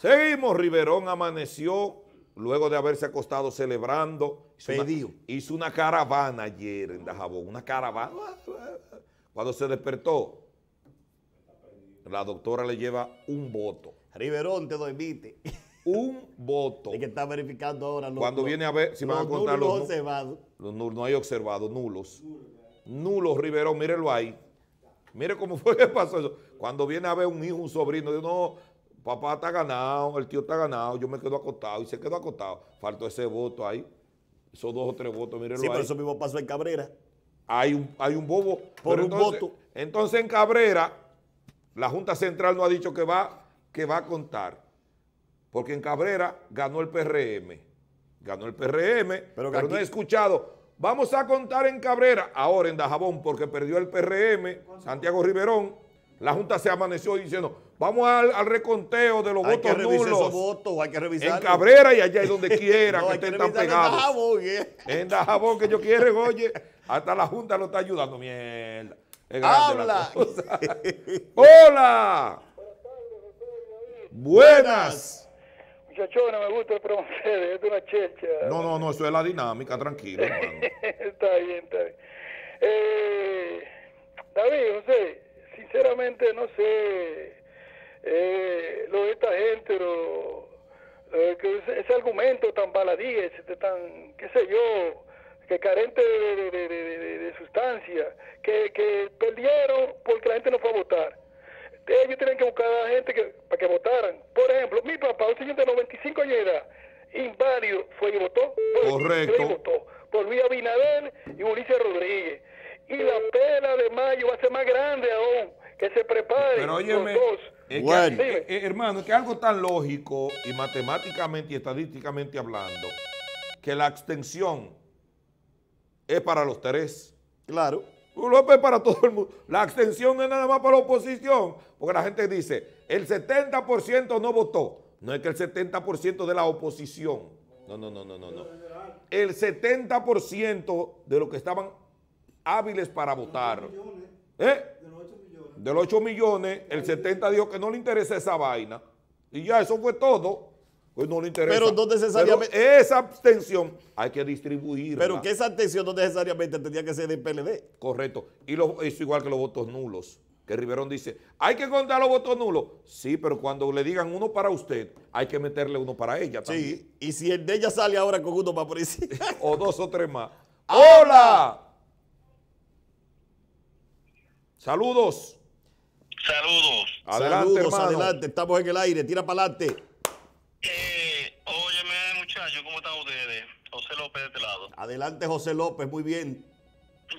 Seguimos, Riverón amaneció luego de haberse acostado celebrando. Hizo una, hizo una caravana ayer en Dajabón, una caravana. Cuando se despertó, la doctora le lleva un voto. Riverón te doy vite. Un voto. Es que está verificando ahora los Cuando viene a ver, si van a contar los, los observados. Los nulos, no hay observados, nulos. Nulos, Riverón, mírenlo ahí. Mire cómo fue que pasó eso. Cuando viene a ver un hijo, un sobrino, dice, no, papá está ganado, el tío está ganado, yo me quedo acostado y se quedó acostado. Faltó ese voto ahí, esos dos o tres votos, mírenlo Sí, pero eso mismo pasó en Cabrera. Hay un, hay un bobo. Por un voto. Entonces en Cabrera, la Junta Central no ha dicho que va, que va a contar. Porque en Cabrera ganó el PRM. Ganó el PRM, pero, no he escuchado. Vamos a contar en Cabrera, ahora en Dajabón, porque perdió el PRM, Santiago Riverón. La Junta se amaneció diciendo, vamos al, reconteo de los hay votos que nulos. Esos votos, hay que revisar. En Cabrera y allá y donde quiera que estén tan pegados. En Dajabón, ¿eh? En Dajabón, que yo quiero, oye, hasta la Junta lo está ayudando, mierda. ¡Habla! ¡Hola! Buenas. Muchachona, me gusta el programa es una checha. No, no, no, eso es la dinámica, tranquilo, hermano. está bien, está bien. Eh, David, José, sinceramente no sé eh, lo de esta gente, lo, ese, argumento tan baladí, ese, tan, qué sé yo, que carente de, sustancia, que, que perdieron porque la gente no fue a votar. Ellos tienen que buscar a la gente que, para que votaran. Por ejemplo, mi papá, un señor de 95 años de edad, inválido, fue y votó. Correcto. Y votó por Luis Abinader y Ulises Rodríguez. Y la pena de mayo va a ser más grande aún. Que se preparen Pero óyeme, los dos. bueno. Eh, eh, hermano, es que algo tan lógico y matemáticamente y estadísticamente hablando, que la abstención es para los tres. Claro. López para todo el mundo. La abstención no es nada más para la oposición, porque la gente dice, el 70% no votó. No es que el 70% de la oposición. No, no, no, no, no. no. El 70% de los que estaban hábiles para votar. ¿Eh? De los 8 millones, el 70 dijo que no le interesa esa vaina. Y ya, eso fue todo pues no le interesa. Pero no necesariamente. esa abstención hay que distribuirla. Pero que esa abstención no necesariamente tendría que ser del PLD. Correcto. Y lo, es igual que los votos nulos. Que Riverón dice, hay que contar los votos nulos. Sí, pero cuando le digan uno para usted, hay que meterle uno para ella también. Sí, y si el de ella sale ahora con uno para policía. o dos o tres más. ¡Hola! Saludos. Saludos. Adelante, Saludos, adelante. Estamos en el aire. Tira para adelante. Eh, óyeme, muchachos, ¿cómo están ustedes? José López de este lado. Adelante, José López, muy bien.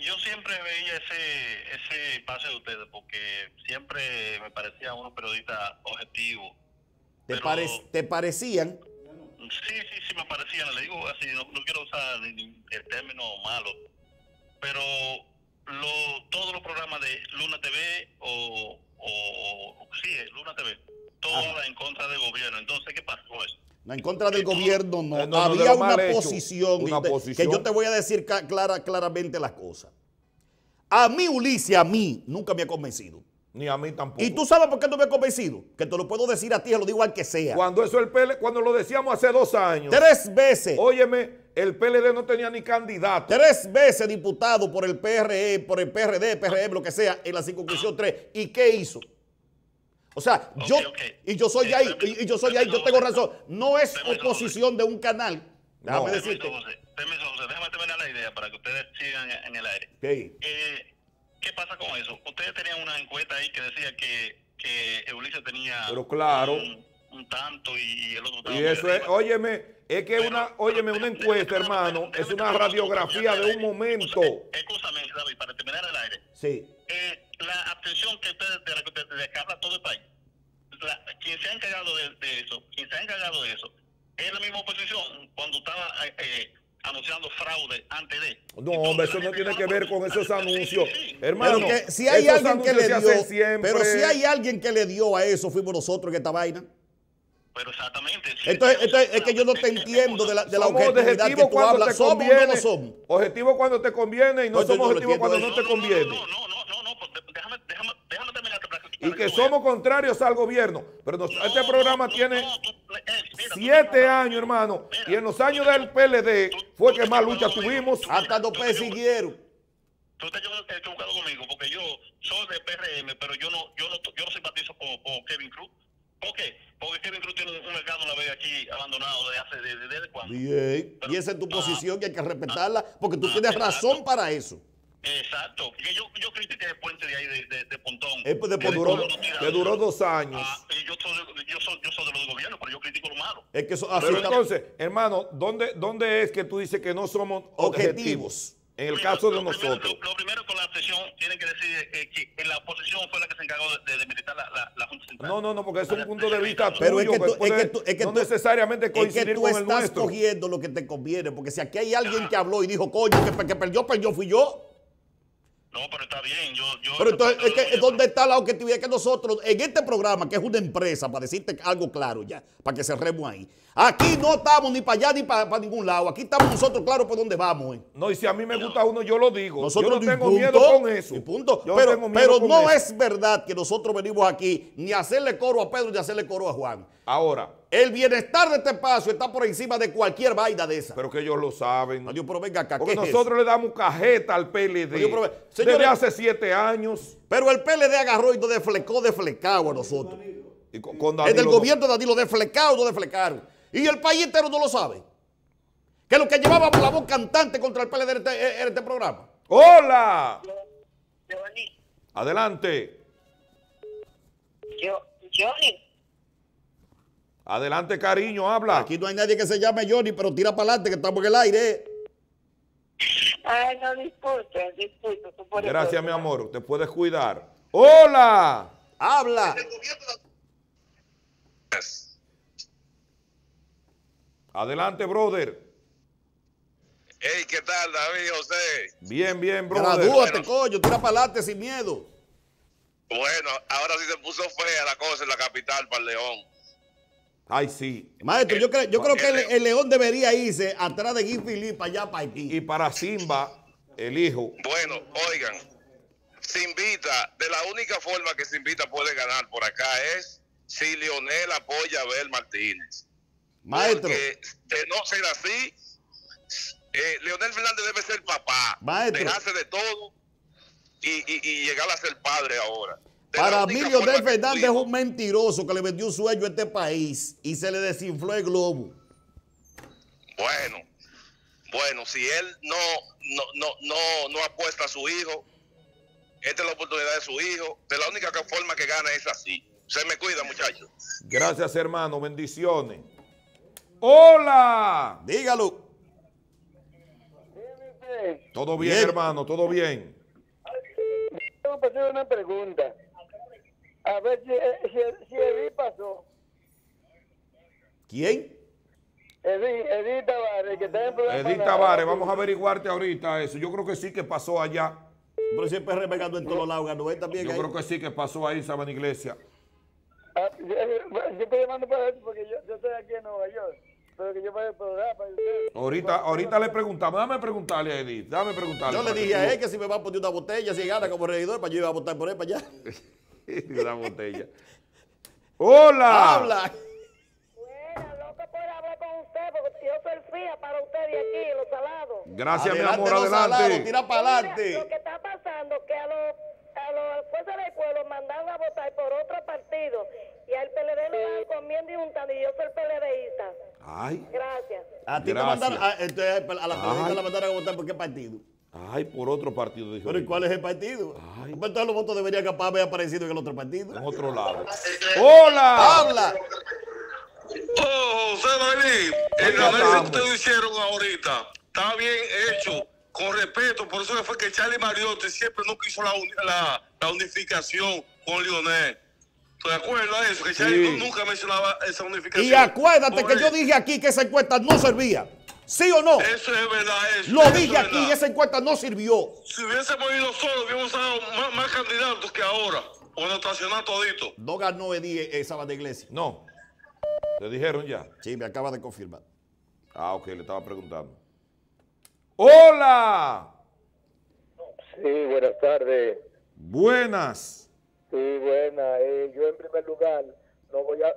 Yo siempre veía ese ese pase de ustedes porque siempre me parecían unos periodistas objetivos. ¿Te, ¿Te parecían? Sí, sí, sí me parecían. Le digo así, no, quiero usar el término malo, pero lo, todos los programas de Luna TV o, o sí, Luna TV toda en contra del gobierno. Entonces, ¿qué pasó eso? No, en contra del gobierno no. Eh, Había una, posición, que yo te voy a decir clara, claramente las cosas. A mí, Ulises, a mí, nunca me ha convencido. Ni a mí tampoco. ¿Y tú sabes por qué no me ha convencido? Que te lo puedo decir a ti, lo digo al que sea. Cuando eso el PLD, cuando lo decíamos hace dos años. Tres veces. Óyeme, el PLD no tenía ni candidato. Tres veces diputado por el PRE, por el PRD, PRM, lo que sea, en la circunscripción 3. ¿Y qué hizo? O sea, yo, y yo soy ahí, y, yo soy ahí, yo tengo razón. No es oposición de un canal. Déjame decirte. déjame terminar la idea para que ustedes sigan en el aire. Eh, ¿Qué pasa con eso? Ustedes tenían una encuesta ahí que decía que, que Ulises tenía Pero claro. un, tanto y el otro Y eso es, óyeme, es que una, óyeme, una encuesta, hermano, es una radiografía de un momento. Escúchame, David, para terminar el aire. Sí. Eh, la abstención que ustedes, de la que, habla todo el país, quien se ha encargado de, eso, quien se ha encargado de eso, es la misma oposición cuando estaba eh, eh, anunciando fraude antes de. No, hombre, eso no tiene que ver con esos anuncios. Hermano, si hay alguien que le dio, pero si hay alguien que le dio a eso, fuimos nosotros en esta vaina. Pero exactamente. entonces, es que yo no te entiendo de la, de la objetividad que tú hablas. ¿Somos o no somos? Objetivo cuando te conviene y no somos objetivos cuando no, te conviene. No, no, no, no, pues déjame, déjame, déjame terminar. Y que somos contrarios al gobierno. Pero este programa tiene... No, tú, Siete años, hermano. Y en los años del PLD fue que más lucha tuvimos. Hasta nos persiguieron. Tú estás equivocado conmigo porque yo soy de PRM, pero yo no, yo no, yo no simpatizo con, con Kevin Cruz. ¿Por qué? Porque Kevin Cruz tiene un mercado la vez aquí abandonado desde hace, desde, desde cuándo. Bien. Pero- y esa es tu Ah, posición y hay que respetarla porque tú ah, tienes exacto. razón para eso. Exacto. Que yo, yo critiqué el puente de ahí de, de, de Pontón. Eh, pues, de Que Pontón. duró, que duró dos años. Ah, y yo soy, de- yo, soy, yo soy de los del gobierno, pero yo critico lo malo. Es que eso así Pero está- entonces, hermano, ¿dónde, ¿dónde es que tú dices que no somos objetivos? Objetivos. En el caso de lo primero- nosotros. Lo, lo primero con la sesión tienen que decir eh, que la oposición fue la que se encargó de, de debilitar la, la, la Junta Central. No, no, no, porque es un punto de vista Pero es tuyo que tú, es que tú, es que no tú- necesariamente es que tú con el estás nuestro. cogiendo lo que te conviene, porque si aquí hay alguien que habló y dijo, coño, que, que perdió, perdió, fui yo. No, pero está bien. Yo, yo, Pero entonces, es que, ¿dónde está la objetividad? Que nosotros, en este programa, que es una empresa, para decirte algo claro ya, para que cerremos ahí, aquí no estamos ni para allá ni para, para ningún lado. Aquí estamos nosotros claros por dónde vamos. eh. No, y si a mí me gusta uno, yo lo digo. Nosotros yo no tengo punto, miedo con eso. punto. Yo pero no es verdad que nosotros venimos aquí ni a hacerle coro a Pedro ni a hacerle coro a Juan. Ahora, El bienestar de este espacio está por encima de cualquier vaina de esa. pero que ellos lo saben. No, yo, pero venga acá, Porque ¿qué es nosotros le damos cajeta al PLD pero, desde señores- hace siete años. Pero el PLD agarró y nos deflecó deflecado a nosotros. Y con, con Es del Danilo- gobierno de Danilo, deflecado, no deflecaron. Y el país entero no lo sabe. Que lo que llevaba la voz cantante contra el PLD era este, era este programa. ¡Hola! Johnny, Adelante. yo, Johnny, Adelante, cariño, habla. Aquí no hay nadie que se llame Johnny, pero tira para adelante que estamos en el aire. ay, no disculpe, disculpe. Gracias, eso. mi amor. Te puedes cuidar. ¡Hola! Habla. Adelante, brother. Hey, ¿qué tal, David José? Bien, bien, brother. Gradúate, coño, tira para adelante sin miedo. Bueno, ahora sí se puso fea la cosa en la capital para el León. Ay, sí. Maestro, yo creo, yo creo que el, el León debería irse atrás de Guy Philippe allá para Haití. Y para Simba, el hijo. Bueno, oigan, se invita, de la única forma que se invita puede ganar por acá es si Lionel apoya a Abel Martínez. Maestro, Porque de no ser así, eh, Leonel Fernández debe ser papá, Maestro. dejarse de todo y, y- y llegar a ser padre ahora. De para mí Leonel Fernández es un mentiroso que le vendió un sueño a este país y se le desinfló el globo. Bueno, bueno, si él no, no, no, no, no apuesta a su hijo, esta es la oportunidad de su hijo. De la única forma que gana es así. Se me cuida, muchachos. Gracias, hermano. Bendiciones. ¡Hola! Dígalo. Todo bien, Bien. hermano, todo bien. Tengo que hacer una pregunta. A ver si, si, si Edith pasó. ¿Quién? Edith, Edith Tavares, que está en programa. Edith Tavares, vamos a averiguarte ahorita eso. Yo creo que sí que pasó allá. Pero siempre remegando en todos lados, ganó también. Yo ahí. creo que sí que pasó ahí en Sabana Iglesia. Ah, yo, yo estoy llamando para eso porque yo, yo estoy aquí en Nueva York. Pero que yo programa. ustedes- Ahorita, ahorita le preguntamos, dame preguntarle a Edith, dame preguntarle. Yo le para dije a él que si me va a poner una botella, si gana como regidor, para yo iba a votar por él para allá. Una botella. ¡Hola! Habla. Bueno, loco por hablar con usted, porque yo soy fría para usted de aquí, en los salados. Gracias, mi Adelante, amor, los salados, adelante. tira para Mira, adelante. lo que está pasando es que a los, a los fuerzas del pueblo mandaron a votar por otro partido y al PLD lo van comiendo y juntando y yo soy PLDista. Ay, Gracias. A ti te mandaron, a, entonces, a la Ay. periodista la mandaron a votar por qué partido. ay, por otro partido, dijo. Pero ¿y cuál es el partido? Ay. Pues Entonces los votos deberían capaz haber aparecido en el otro partido. En otro lado. ¡Hola! Habla. Oh, José David, el análisis que ustedes hicieron ahorita está bien hecho, con respeto. Por eso que fue que Charlie Mariotti siempre nunca hizo la, uni- la, la unificación con Lionel. ¿Te acuerdas de eso? Que Sí. nunca mencionaba esa unificación. Y acuérdate Por que yo dije aquí que esa encuesta no servía. ¿Sí o no? Eso es verdad. Eso, Lo eso dije es aquí y esa encuesta no sirvió. Si hubiésemos ido solos, hubiéramos dado más, más candidatos que ahora. O estacionar todito. No ganó Edí eh, Sabana Iglesia. No. ¿Te dijeron ya? Sí, me acaba de confirmar. Ah, ok, le estaba preguntando. ¡Hola! Sí, buenas tardes. Buenas. Sí, buena. Eh, yo en primer lugar no voy a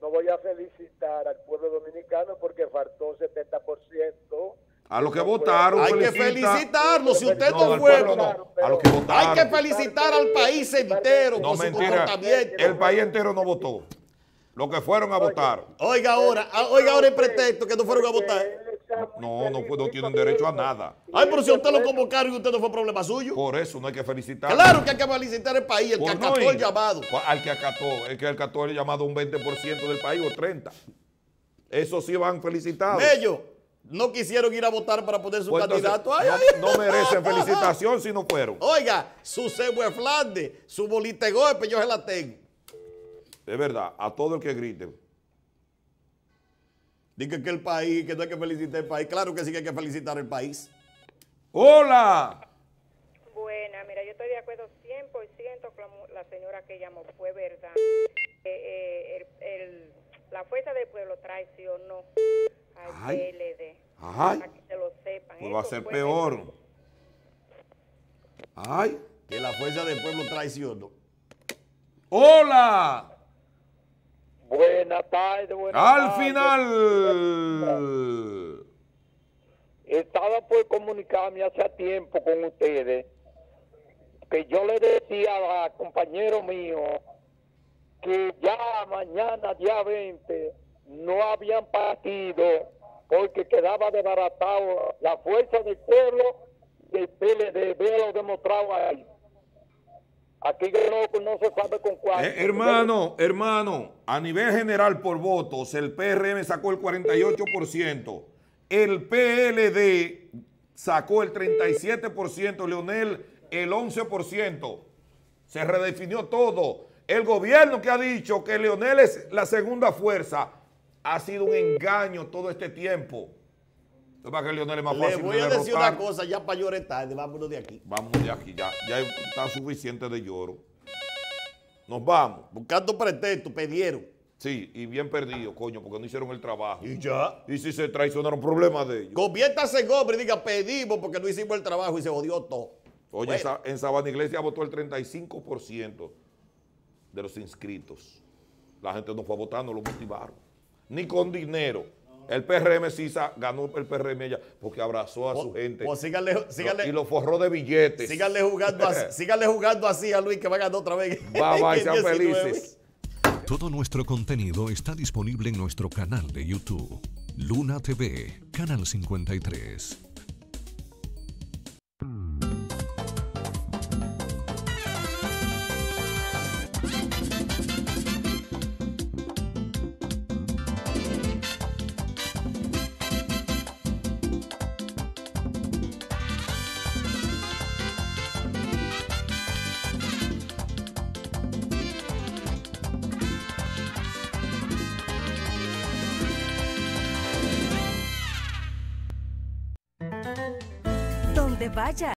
no voy a felicitar al pueblo dominicano porque faltó 70%. A los que votaron, Hay que felicita. felicitarlo. Si usted No, no al fue, pueblo no. A los que hay votaron. que felicitar al país entero No, por su mentira. comportamiento. El país entero no votó. Los que fueron a votar. Oiga ahora, ah, oiga ahora el pretexto que no fueron a votar. No, no, no tienen derecho a nada. Ay, pero si usted lo convocaron y usted no fue problema suyo. Por eso no hay que felicitar. Claro que hay que felicitar al país, el que acató el llamado. Al que acató, el que acató el llamado un 20% del país o 30%. Eso sí van felicitados. Ellos no quisieron ir a votar para poner su Pues entonces, candidato. Ay, no, ay. no merecen felicitación si no fueron. Oiga, su cebo de Flandes, su bolita de golpe, yo se la tengo. Es verdad, a todo el que grite. Dice que el país, que no hay que felicitar el país. Claro que sí que hay que felicitar el país. ¡Hola! Buena, mira, yo estoy de acuerdo 100% con la, señora que llamó, fue verdad. Eh, eh, el- el- la fuerza del pueblo traicionó al Ay. PLD. Ay. Para que se lo sepan. Pues va a ser peor. verdad. ¡Ay! Que la fuerza del pueblo traicionó. ¡Hola! Buenas tardes, buenas Al final. Estaba por comunicarme hace tiempo con ustedes que yo le decía a compañero mío que ya mañana, día 20, no habían partido porque quedaba desbaratado la fuerza del pueblo del PLD, veo demostrado ahí. Aquí no, no se sabe con cuál. Eh, hermano, hermano, a nivel general por votos, el PRM sacó el 48%, el PLD sacó el 37%, Leonel el 11%. Se redefinió todo. El gobierno que ha dicho que Leonel es la segunda fuerza ha sido un engaño todo este tiempo. Lo que Leonel es más Le fácil voy de a decir derrotar. una cosa, ya para llorar tarde, vámonos de aquí. Vámonos de aquí, ya, ya está suficiente de lloro. Nos vamos. Buscando pretexto, pidieron. Sí, y bien perdido, coño, porque no hicieron el trabajo. Y ya. Y si se traicionaron, problemas de ellos. Conviértase en hombre y diga, pedimos porque no hicimos el trabajo y se odió todo. Oye, Bueno. esa- en Sabana Iglesia votó el 35% de los inscritos. La gente no fue a votar, no lo motivaron. Ni con dinero. El PRM sí ganó el PRM ella porque abrazó a su gente Pues síganle, Lo- síganle, y lo forró de billetes. síganle jugando así, síganle jugando así a Luis que va a ganar otra vez. Bye, bye, sean 19. felices. Todo nuestro contenido está disponible en nuestro canal de YouTube. Luna TV, Canal 53. Donde vaya.